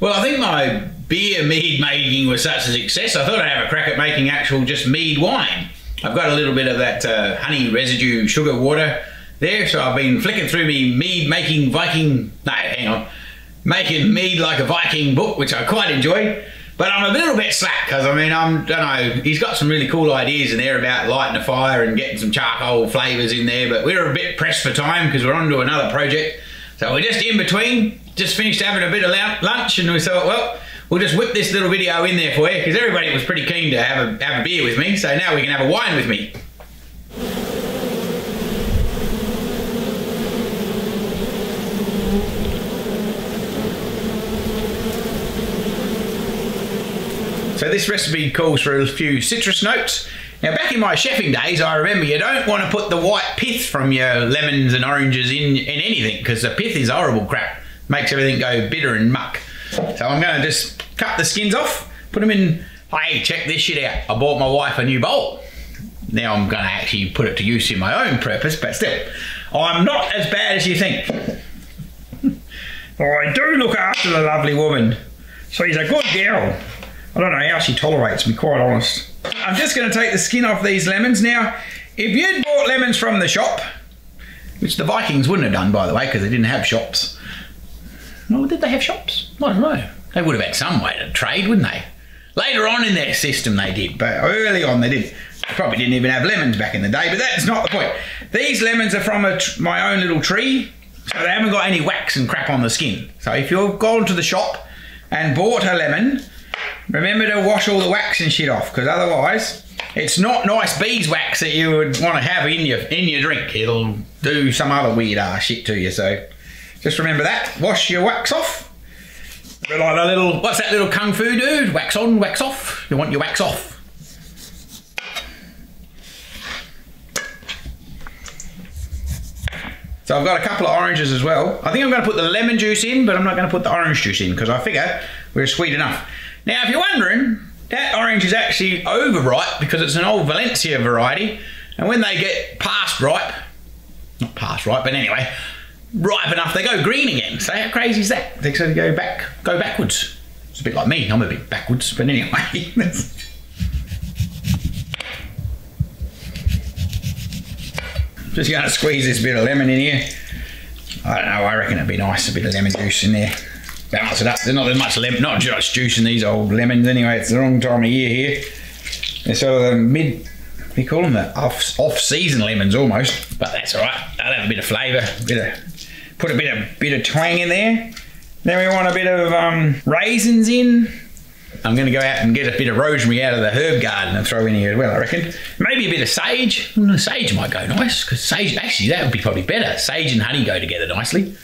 Well, I think my beer mead making was such a success, I thought I'd have a crack at making actual just mead wine. I've got a little bit of that uh, honey residue sugar water there, so I've been flicking through me mead making Viking. No, hang on. Making mead like a Viking book, which I quite enjoy. But I'm a little bit slack because I mean I'm I don't know. He's got some really cool ideas in there about lighting a fire and getting some charcoal flavors in there. But we're a bit pressed for time because we're on to another project. So we're just in between. Just finished having a bit of lunch and we thought, well, we'll just whip this little video in there for you because everybody was pretty keen to have a have a beer with me. So now we can have a wine with me. So this recipe calls for a few citrus notes. Now back in my chefing days, I remember you don't want to put the white pith from your lemons and oranges in, in anything because the pith is horrible crap. Makes everything go bitter and muck. So I'm going to just cut the skins off, put them in, hey, check this shit out. I bought my wife a new bowl. Now I'm going to actually put it to use in my own purpose, but still, I'm not as bad as you think. I do look after the lovely woman. So she's a good girl. I don't know how she tolerates me, quite honest. I'm just going to take the skin off these lemons. Now, if you'd bought lemons from the shop, which the Vikings wouldn't have done, by the way, because they didn't have shops. No, did they have shops? I don't know. They would have had some way to trade, wouldn't they? Later on in their system, they did, but early on, they didn't. They probably didn't even have lemons back in the day, but that's not the point. These lemons are from my own little tree, so they haven't got any wax and crap on the skin. So if you've gone to the shop and bought a lemon, Remember to wash all the wax and shit off, because otherwise, it's not nice beeswax that you would want to have in your in your drink. It'll do some other weird ass shit to you. So just remember that. Wash your wax off. Like a little, what's that little kung fu dude? Wax on, wax off. You want your wax off. So I've got a couple of oranges as well. I think I'm going to put the lemon juice in, but I'm not going to put the orange juice in because I figure we're sweet enough. Now, if you're wondering, that orange is actually overripe because it's an old Valencia variety. And when they get past ripe, not past ripe, but anyway, ripe enough, they go green again. So how crazy is that? They sort of go back, go backwards. It's a bit like me. I'm a bit backwards, but anyway. Just going to squeeze this bit of lemon in here. I don't know. I reckon it'd be nice a bit of lemon juice in there balance it up. There's not as much lemon, not just juice in these old lemons anyway. It's the wrong time of year here. They're sort of the mid, we call them the off, off-season lemons almost, but that's all right. They'll have a bit of flavour, bit of, put a bit of bit of twang in there. Then we want a bit of um, raisins in. I'm going to go out and get a bit of rosemary out of the herb garden and throw in here as well, I reckon. Maybe a bit of sage. Mm, sage might go nice, because sage, actually, that would be probably better. Sage and honey go together nicely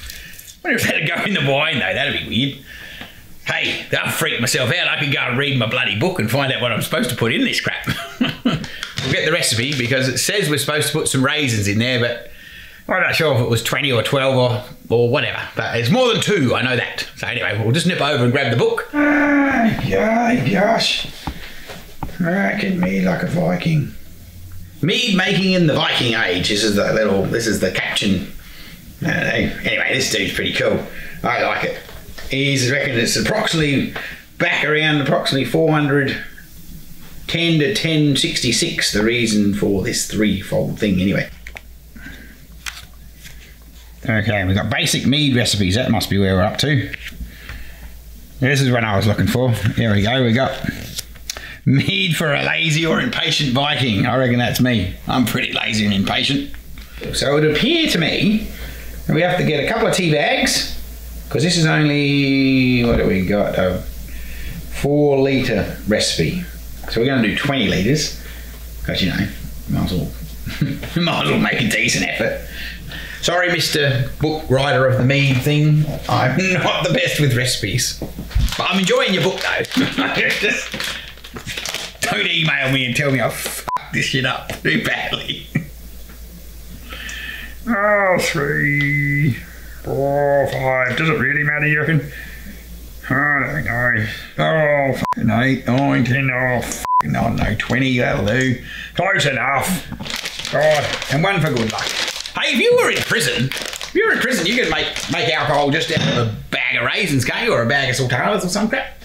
I wonder if that'd go in the wine though. That'd be weird. Hey, I'll freak myself out. I could go and read my bloody book and find out what I'm supposed to put in this crap. we'll get the recipe because it says we're supposed to put some raisins in there, but I'm not sure if it was 20 or 12 or, or whatever. But it's more than two, I know that. So anyway, we'll just nip over and grab the book. Ah, yeah, gosh. Reckon me like a Viking. Mead making in the Viking age. This is the little, this is the caption Anyway, this dude's pretty cool. I like it. He's reckon it's approximately back around approximately 410 to 1066. The reason for this threefold thing, anyway. Okay, we've got basic mead recipes. That must be where we're up to. This is what I was looking for. Here we go. We got mead for a lazy or impatient Viking. I reckon that's me. I'm pretty lazy and impatient. So it would appear to me and we have to get a couple of tea bags because this is only, what do we got? A four litre recipe. So we're going to do 20 litres because, you know, might as well, might as well make a decent effort. Sorry, Mr. Book Writer of the Mead thing. I'm not the best with recipes. But I'm enjoying your book though. Just don't email me and tell me I fucked this shit up too badly. Oh, three, four, five. Does it really matter, you reckon? I don't know. Oh, fucking eight, nine, ten, oh, fucking, I don't know, 20, that'll do. Close enough. God, and one for good luck. Hey, if you were in prison, if you were in prison, you could make, make alcohol just out of a bag of raisins, can't you? Or a bag of sultanas or some crap.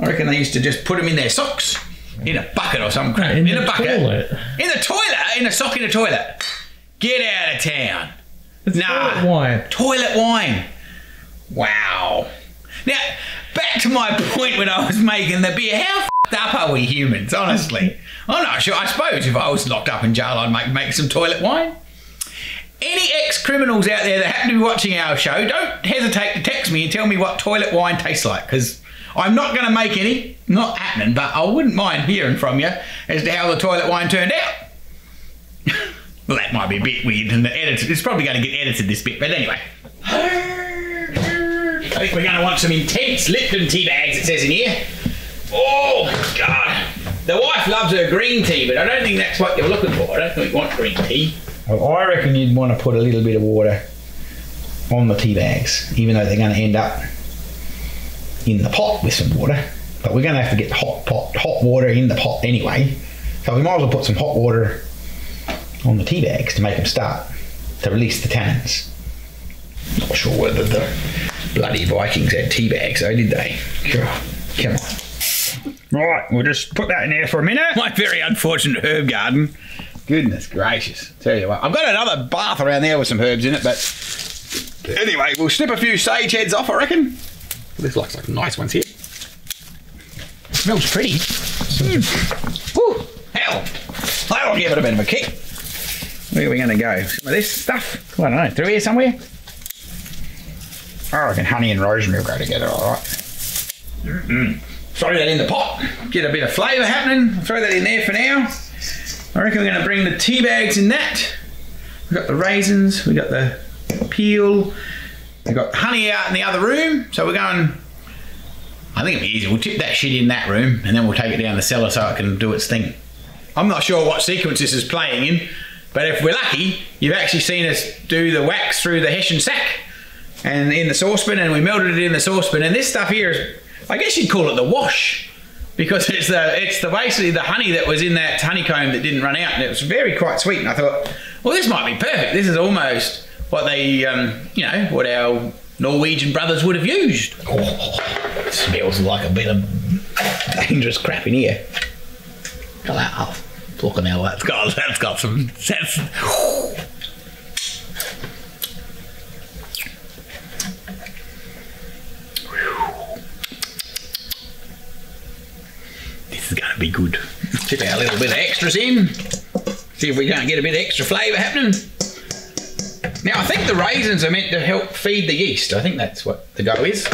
I reckon they used to just put them in their socks. In a bucket or some crap. In In, a bucket. toilet. In the toilet? In a sock in a toilet. Get out of town. nah. toilet wine. Toilet wine. Wow. Now, back to my point when I was making the beer. How f***ed up are we humans, honestly? I'm not sure. I suppose if I was locked up in jail, I'd make, make some toilet wine. Any ex criminals out there that happen to be watching our show, don't hesitate to text me and tell me what toilet wine tastes like because I'm not going to make any. Not happening, but I wouldn't mind hearing from you as to how the toilet wine turned out. well, that might be a bit weird and the edit, it's probably going to get edited this bit, but anyway. I think we're going to want some intense Lipton tea bags, it says in here. Oh, God. The wife loves her green tea, but I don't think that's what you're looking for. I don't think you want green tea. Well, I reckon you'd want to put a little bit of water on the tea bags, even though they're going to end up in the pot with some water. But we're going to have to get hot pot, hot water in the pot anyway. So we might as well put some hot water on the tea bags to make them start to release the tannins. Not sure whether the bloody Vikings had tea bags, though, did they? Sure. Come on. Right, we'll just put that in there for a minute. My very unfortunate herb garden. Goodness gracious. Tell you what, I've got another bath around there with some herbs in it, but anyway, we'll snip a few sage heads off, I reckon. This looks like nice ones here. Smells pretty. Mm. Woo, hell. That'll give it a bit of a kick. Where are we going to go? Some of this stuff? I don't know. Through here somewhere? I reckon honey and rosemary will go together all right. Mm-mm. Throw that in the pot. Get a bit of flavour happening. Throw that in there for now. I reckon we're to bring the tea bags in that. We've got the raisins. We've got the peel. We've got honey out in the other room. So we're going... I think it'll be easy. We'll tip that shit in that room and then we'll take it down the cellar so it can do its thing. I'm not sure what sequence this is playing in, but if we're lucky, you've actually seen us do the wax through the Hessian sack and in the saucepan and we melted it in the saucepan. And this stuff here is, I guess you'd call it the wash because it's the it's the basically the honey that was in that honeycomb that didn't run out and it was very quite sweet. And I thought, well, this might be perfect. This is almost what they, um, you know, what our Norwegian brothers would have used. Oh, smells like a bit of dangerous crap in here. At that. Oh, fucking hell, that's got, that's got some, that's, Is be good. Tip our little bit of extras in. See if we can't get a bit of extra flavour happening. Now, I think the raisins are meant to help feed the yeast. I think that's what the go is.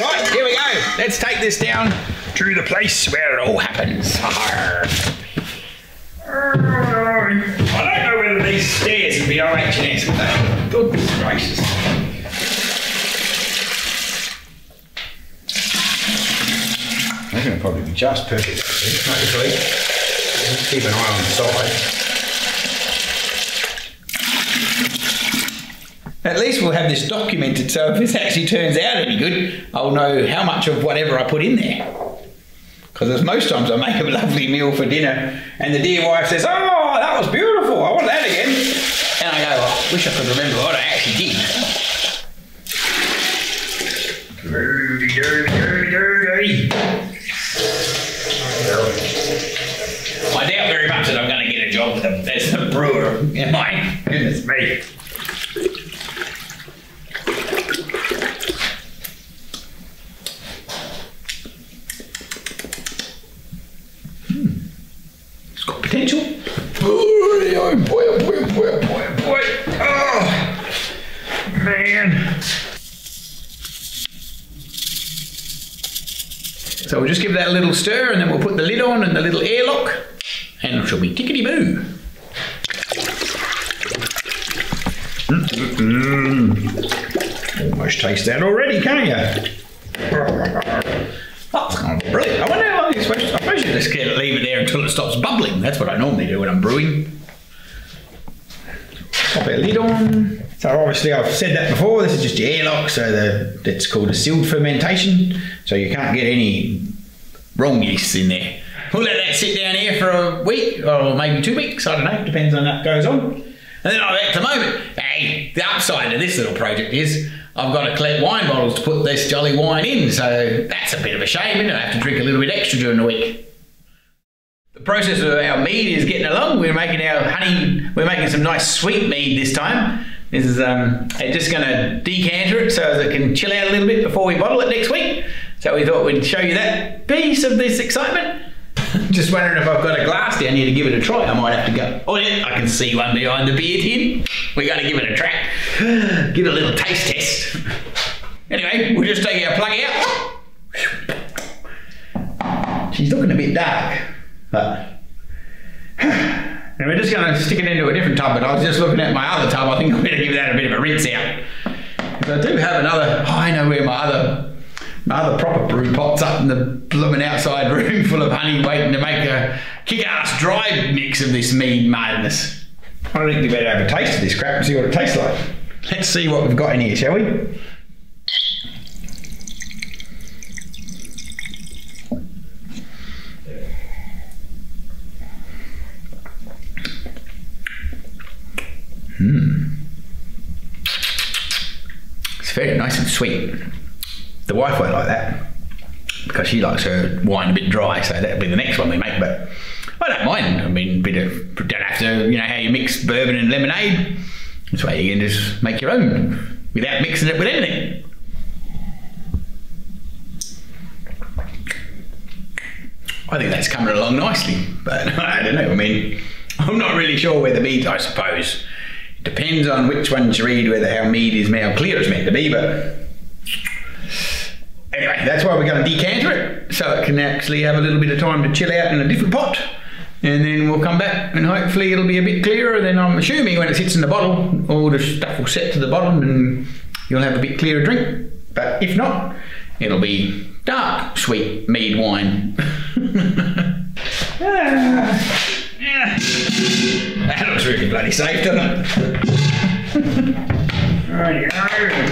Right, here we go. Let's take this down to the place where it all happens. I don't know whether these stairs would be would they? Goodness gracious. To probably be just perfect. Hopefully. Just keep an eye on the side. At least we'll have this documented, so if this actually turns out any good, I'll know how much of whatever I put in there. Because there's most times I make a lovely meal for dinner, and the dear wife says, "Oh, that was beautiful. I want that again." And I go, "I wish I could remember what I actually did." Dirty, dirty, dirty, dirty. I doubt very much that I'm going to get a job as a Am I? Goodness me. Hmm. It's got potential. Oh, boy, oh boy, oh boy, oh boy, boy, boy. Oh, man. So we'll just give that a little stir and then we'll put the lid on and the little airlock and it shall be tickety taste oh, that already, can't you? Of brilliant. I wonder how long it's. I suppose you just can't leave it there until it stops bubbling. That's what I normally do when I'm brewing. Pop our lid on. So obviously I've said that before. This is just your airlock, so the it's called a sealed fermentation. So you can't get any wrong yeasts in there. We'll let that sit down here for a week or maybe two weeks. I don't know. Depends on that goes on. And then at the moment, hey, the upside of this little project is I've got to collect wine bottles to put this jolly wine in, so that's a bit of a shame, isn't it? I have to drink a little bit extra during the week. The process of our mead is getting along. We're making our honey, we're making some nice sweet mead this time. This is um, just going to decanter it so it can chill out a little bit before we bottle it next week. So we thought we'd show you that piece of this excitement. Just wondering if I've got a glass down here to give it a try. I might have to go. Oh yeah, I can see one behind the beer tin. We're going to give it a try. Give it a little taste test. Anyway, we'll just take our plug out. She's looking a bit dark, but. And we're just going to stick it into a different tub, but I was just looking at my other tub. I think I'm going to give that a bit of a rinse out. Because I do have another, oh, I know where my other other proper brew pot's up in the blooming outside room full of honey waiting to make a kick-ass dry mix of this mead madness. I think we better have a taste of this crap and see what it tastes like. Let's see what we've got in here, shall we? Hmm. It's very nice and sweet. The wife won't like that because she likes her wine a bit dry, so that'll be the next one we make. But I don't mind. I mean, bit of don't have to, you know, how you mix bourbon and lemonade. This way you can just make your own without mixing it with anything. I think that's coming along nicely, but I don't know. I mean, I'm not really sure where the mead. I suppose it depends on which ones you read, whether how mead is how clear it's meant to be, but Anyway, that's why we're going to decanter it so it can actually have a little bit of time to chill out in a different pot. And then we'll come back and hopefully it'll be a bit clearer. Then I'm assuming when it sits in the bottle, all the stuff will set to the bottom and you'll have a bit clearer drink. But if not, it'll be dark, sweet mead wine. ah. That looks really bloody safe, doesn't it? Alright,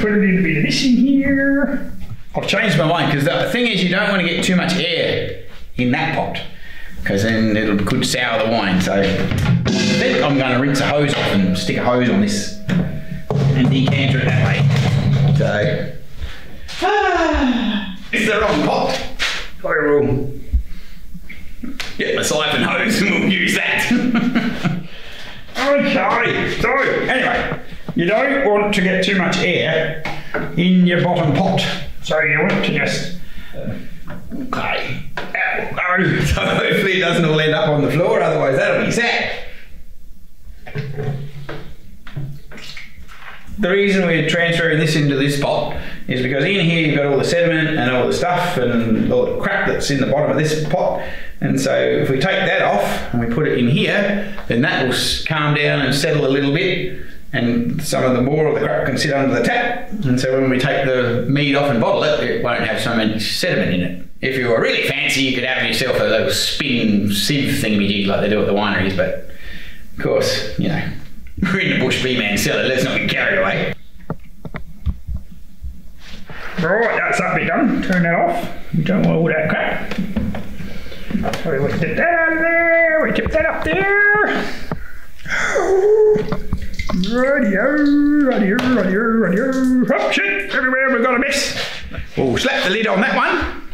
put a bit of this in here. I've changed my mind because the thing is, you don't want to get too much air in that pot because then it could sour the wine. So I'm going to rinse a hose off and stick a hose on this and decanter it that way. So it's the wrong pot. I will get my siphon hose and we'll use that. okay, so anyway, you don't want to get too much air in your bottom pot. So you want to just uh, okay. Uh, oh. So hopefully it doesn't all end up on the floor, otherwise that'll be sad. The reason we're transferring this into this pot is because in here you've got all the sediment and all the stuff and all the crap that's in the bottom of this pot. And so if we take that off and we put it in here, then that will calm down and settle a little bit and some of the more of the crap can sit under the tap. And so when we take the mead off and bottle it, it won't have so much sediment in it. If you were really fancy, you could have yourself a little spin sieve thingamajig like they do at the wineries, but of course, you know, we're in the bush bee man cellar, let's not get carried away. Right, that's that bit done. Turn that off. We don't want all that crap. So we get that out of there, we tip that up there. Radio, radio, radio, radio. Oh shit, everywhere we've got a mess. Oh, slap the lid on that one.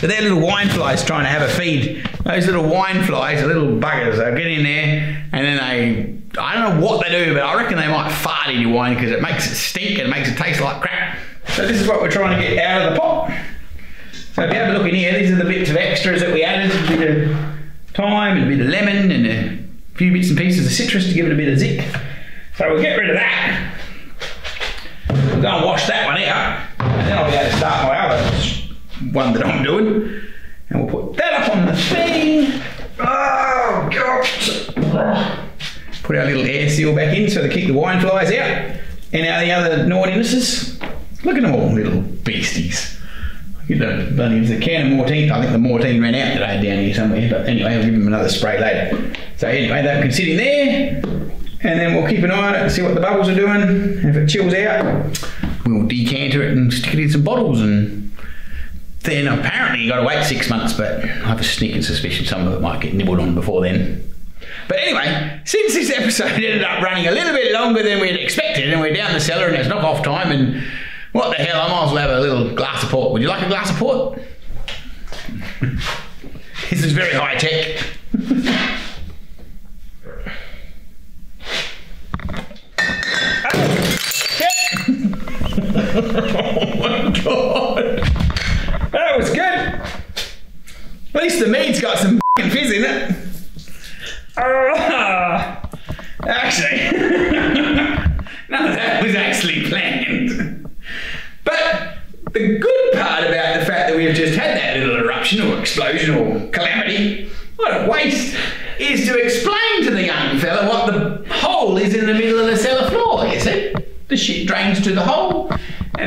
But they're little wine flies trying to have a feed. Those little wine flies, little buggers, they'll get in there and then they, I don't know what they do, but I reckon they might fart in your wine because it makes it stink and it makes it taste like crap. So this is what we're trying to get out of the pot. So if you have a look in here, these are the bits of extras that we added. A bit of thyme and a bit of lemon and a few bits and pieces of citrus to give it a bit of zick. So we'll get rid of that. We'll go and wash that one out. And then I'll be able to start my other one that I'm doing. And we'll put that up on the thing. Oh, God. Put our little air seal back in so to keep the wine flies out. And now the other naughtinesses. Look at them all, little beasties. You know, bloody the can of Mortein. I think the Mortein ran out today down here somewhere. But anyway, I'll give them another spray later. So anyway, they can sit in there and then we'll keep an eye on it and see what the bubbles are doing. And if it chills out, we'll decanter it and stick it in some bottles. And then apparently you got to wait six months, but I have a sneaking suspicion some of it might get nibbled on before then. But anyway, since this episode ended up running a little bit longer than we'd expected, and we're down the cellar and it's knock off time, and what the hell, I might as well have a little glass of port. Would you like a glass of port? this is very high tech. oh my god. That was good. At least the meat's got some fizz in it. Ah, actually, none of that was actually planned. But the good part about the fact that we've just had that little eruption or explosion or calamity, what a waste, is to explain to the young fella what the hole is in the middle of the cellar floor, you see? The shit drains to the hole,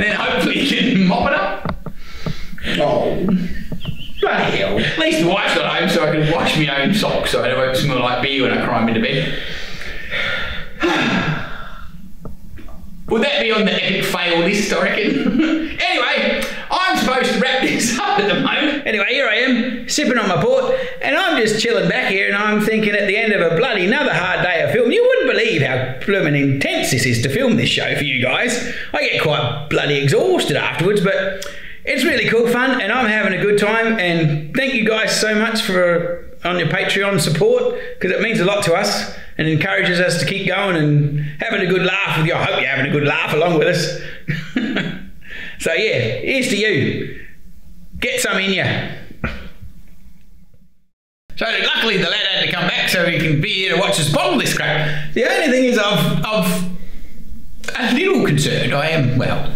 and then hopefully you can mop it up. Oh. Bloody hell. At least the wife's not home so I can wash my own socks so I don't smell like beer when I climb into bed. Would that be on the epic fail list, I reckon? anyway, I'm supposed to wrap this up at the moment. Anyway, here I am, sipping on my port, and I'm just chilling back here and I'm thinking at the end of a bloody another hard day of film, you wouldn't believe how blooming intense this is to film this show for you guys. I get quite bloody exhausted afterwards, but it's really cool fun and I'm having a good time and thank you guys so much for uh, on your Patreon support because it means a lot to us and encourages us to keep going and having a good laugh with you. I hope you're having a good laugh along with us. so yeah, here's to you. Get some in you. So luckily the lad had to come back so he can be here to watch us bottle this crap. The only thing is I've, I've a little concerned. I am, well,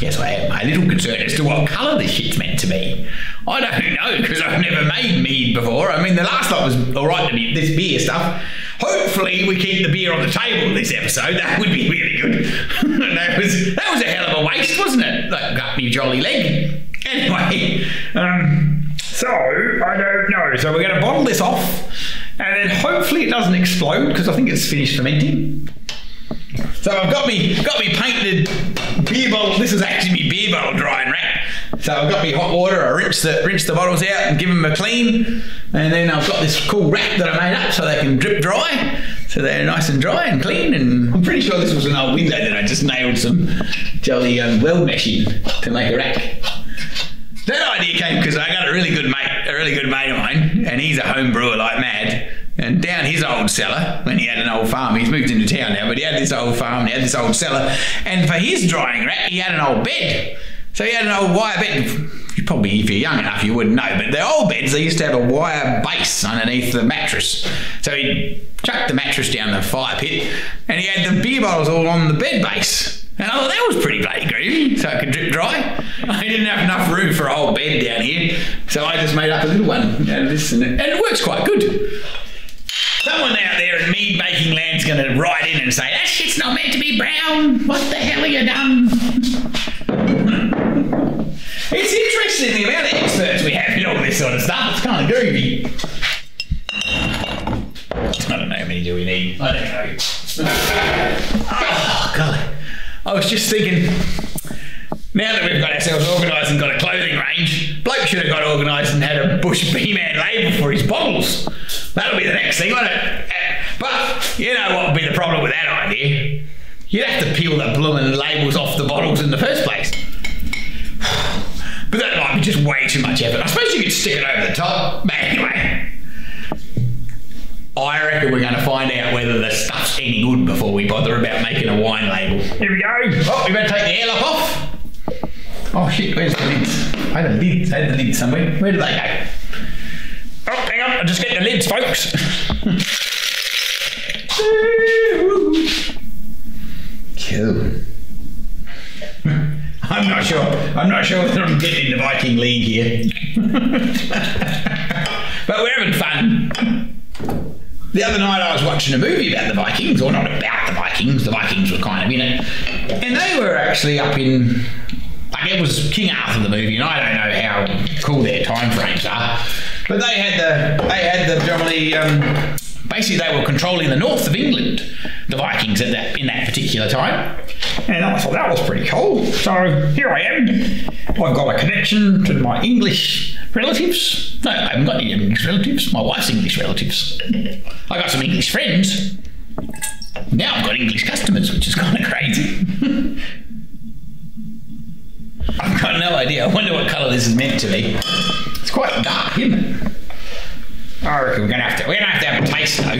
Yes, I am a little concerned as to what colour this shit's meant to be. I don't know because I've never made mead before. I mean, the last lot was all right to be this beer stuff. Hopefully, we keep the beer on the table this episode. That would be really good. that was that was a hell of a waste, wasn't it? That got me jolly leg. Anyway, um, so I don't know. So we're going to bottle this off, and then hopefully it doesn't explode because I think it's finished fermenting. So I've got me got me painted beer bottle. This is actually me beer bottle drying rack. So I've got me hot water. I rinse the rinse the bottles out and give them a clean, and then I've got this cool rack that I made up so they can drip dry. So they're nice and dry and clean. And I'm pretty sure this was an old window that I just nailed some jolly um, weld mesh in to make a rack. That idea came because I got a really good mate, a really good mate of mine, and he's a home brewer like mad. And down his old cellar, when he had an old farm, he's moved into town now, but he had this old farm, he had this old cellar, and for his drying rack, he had an old bed. So he had an old wire bed. You probably, if you're young enough, you wouldn't know, but the old beds, they used to have a wire base underneath the mattress. So he chucked the mattress down the fire pit, and he had the beer bottles all on the bed base. And I thought that was pretty bloody groovy, so it could drip dry. I didn't have enough room for a whole bed down here, so I just made up a little one out of this, and it, and it works quite good. Someone out there in mead making land's going to write in and say, that shit's not meant to be brown. What the hell have you done? it's interesting the amount of experts we have in all this sort of stuff. It's kind of groovy. I don't know how many do we need. I don't know. Oh, God. I was just thinking, now that we've got ourselves organised and got a clothing range, bloke should have got organised and had a Bush Bee Man label for his bottles. That'll be the next thing, won't it? But you know what would be the problem with that idea? You'd have to peel the blooming labels off the bottles in the first place. But that might be just way too much effort. I suppose you could stick it over the top. But anyway, I reckon we're going to find out whether the stuff's any good before we bother about making a wine label. Here we go. Oh, we better take the airlock off. Oh shit, where's the lids? I had the lids. I had the lids somewhere. Where did they go? Oh, hang on. I'll just get the lids, folks. cool. I'm not sure. I'm not sure whether I'm getting the Viking League here. but we're having fun. The other night I was watching a movie about the Vikings, or not about the Vikings, the Vikings were kind of in it. And they were actually up in like it was King Arthur the movie, and I don't know how cool their time frames are. But they had the they had the generally um, basically they were controlling the north of England, the Vikings at that in that particular time. And I thought that was pretty cool. So here I am. I've got a connection to my English relatives. No, I haven't got any English relatives. My wife's English relatives. I got some English friends. Now I've got English customers, which is kind of crazy. I've got no idea. I wonder what colour this is meant to be. It's quite dark, isn't it? I reckon we're gonna have to. We're gonna have to have a taste though.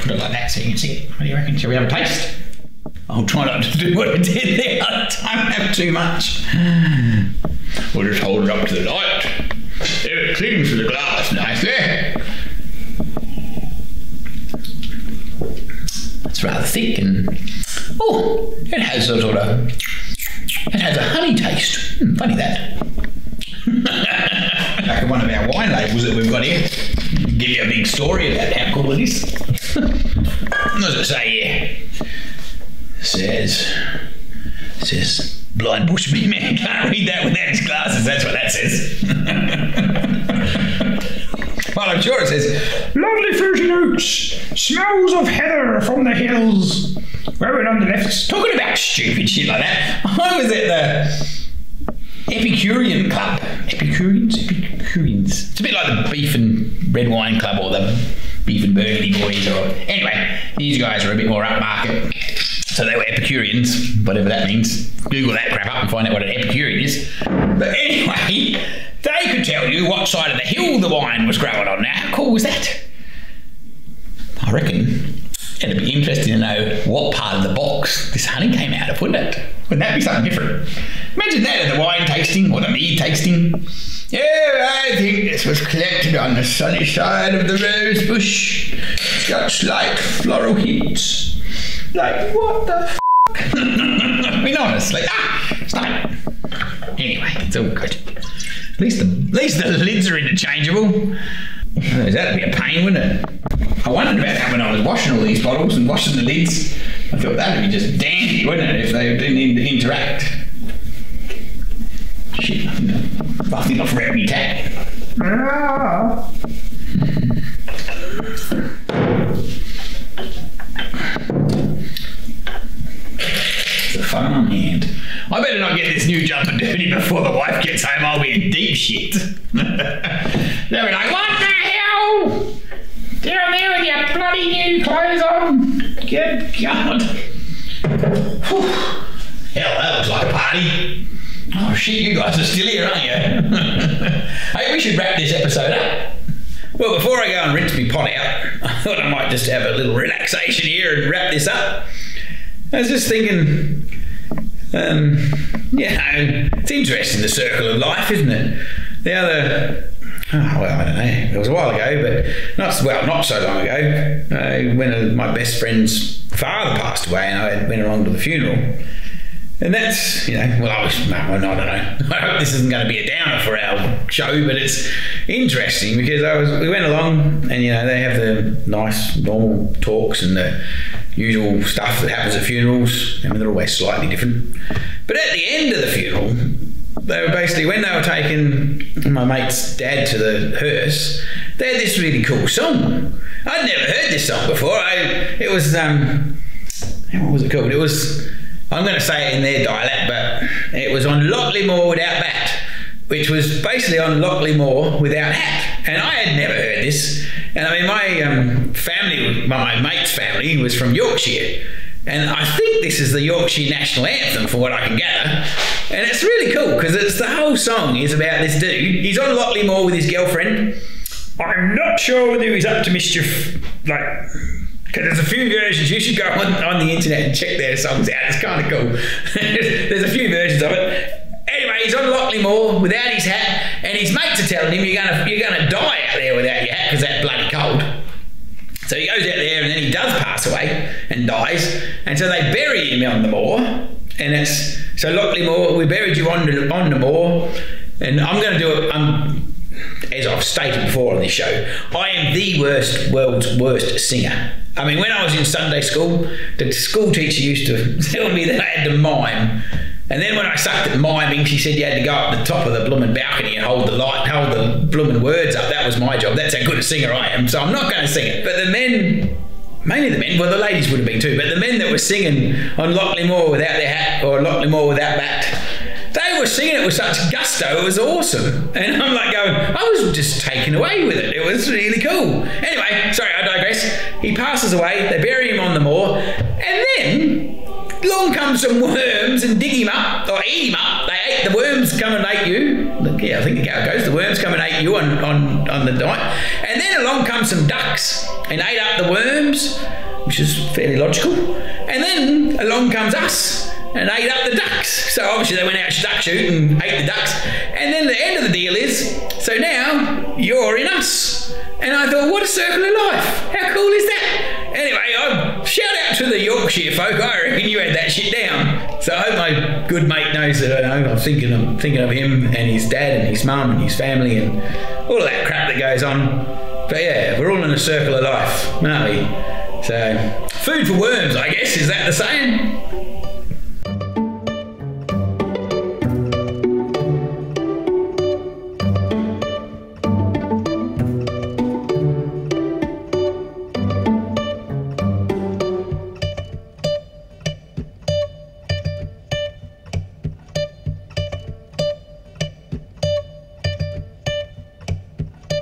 Put it like that so you can see it. What do you reckon? Shall we have a taste? I'll try not to do what I did there. I don't have too much. We'll just hold it up to the light. There it clings to the glass nicely. It's rather thick and oh, it has a sort of it has a honey taste. Hmm, funny that. like one of our wine labels that we've got here. Give you a big story about how cool it is. what does say here? Says says blind bushman man can't read that without his glasses. That's what that says. well, I'm sure it says lovely fruity notes, smells of heather from the hills. Growing on the left. Talking about stupid shit like that. I was at the Epicurean Club. Epicureans? Epicureans. It's a bit like the Beef and Red Wine Club or the Beef and Burgundy Boys. Or Anyway, these guys are a bit more upmarket. So they were Epicureans, whatever that means. Google that crap up and find out what an Epicurean is. But anyway, they could tell you what side of the hill the wine was growing on. Now, how cool was that? I reckon it'd be interesting to know what part of the box this honey came out of, wouldn't it? Wouldn't that be something different? Imagine that at the wine tasting or the mead tasting. Yeah, I think this was collected on the sunny side of the rose bush. It's got slight floral hints. Like, what the f? I mean, honestly, ah, stop it. Anyway, it's all good. At least the, at least the lids are interchangeable. That'd be a pain, wouldn't it? I wondered about that when I was washing all these bottles and washing the lids. I thought that'd be just dandy, wouldn't it, if they didn't interact? Shit, I think, I think I've wrecked me tag. The this new jumper dirty before the wife gets home. I'll be in deep shit. They'll be like, what the hell? Down there with your bloody new clothes on. Good God. Hell, that looks like a party. Oh shit, you guys are still here, aren't you? hey, we should wrap this episode up. Well, before I go and rinse my pot out, I thought I might just have a little relaxation here and wrap this up. I was just thinking, um, yeah, it's interesting the circle of life, isn't it? The other, oh, well, I don't know. It was a while ago, but not well, not so long ago. Uh, when my best friend's father passed away, and I went along to the funeral. And that's, you know, well, I was, well, I don't know. I hope this isn't going to be a downer for our show, but it's interesting because I was, we went along and, you know, they have the nice, normal talks and the usual stuff that happens at funerals. I mean, they're always slightly different. But at the end of the funeral, they were basically, when they were taking my mate's dad to the hearse, they had this really cool song. I'd never heard this song before. I, it was, um, what was it called? It was, I'm going to say it in their dialect, but it was on Lockley Moor without bat, which was basically on Lockley Moor without hat. And I had never heard this. And I mean, my um, family, my mate's family, was from Yorkshire. And I think this is the Yorkshire national anthem, for what I can gather. And it's really cool because it's the whole song is about this dude. He's on Lockley Moor with his girlfriend. I'm not sure whether he's up to mischief, like because there's a few versions. You should go on, on the internet and check their songs out. It's kind of cool. there's a few versions of it. Anyway, he's on Lockley Moor without his hat, and his mates are telling him you're gonna you're gonna die out there without your hat because that bloody cold. So he goes out there, and then he does pass away and dies, and so they bury him on the moor, and it's so Lockley Moor. We buried you on the on the moor, and I'm going to do it. Um, as I've stated before on this show, I am the worst world's worst singer. I mean, when I was in Sunday school, the school teacher used to tell me that I had to mime. And then when I sucked at miming, she said you had to go up the top of the blooming balcony and hold the light, hold the blooming words up. That was my job. That's how good a singer I am. So I'm not going to sing it. But the men, mainly the men, well, the ladies would have been too, but the men that were singing on Lockley Moor without their hat or Lockley Moor without that, they were singing it with such gusto, it was awesome. And I'm like going, I was just taken away with it. It was really cool. Anyway, sorry, I digress. He passes away, they bury him on the moor, and then along comes some worms and dig him up, or eat him up. They ate the worms come and ate you. Yeah, I think the it goes. The worms come and ate you on, on, on the night. And then along comes some ducks and ate up the worms, which is fairly logical. And then along comes us and ate up the ducks. So obviously they went out duck shoot and ate the ducks. And then the end of the deal is, so now you're in us. And I thought, what a circle of life. How cool is that? Anyway, I shout out to the Yorkshire folk. I reckon you had that shit down. So I hope my good mate knows that I I'm thinking of thinking of him and his dad and his mum and his family and all of that crap that goes on. But yeah, we're all in a circle of life, aren't we? So food for worms, I guess. Is that the saying?